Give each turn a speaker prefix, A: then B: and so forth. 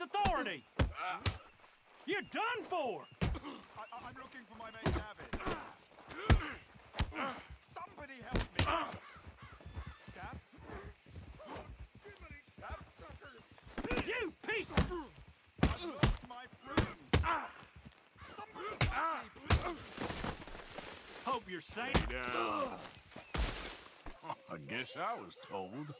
A: with authority. You're done for.
B: I, am looking for my mate David. Somebody help me. Cap? Cap?
A: You piece.
B: I've lost my friend. Somebody help me.
A: Hope you're safe. Down.
C: I guess I was told.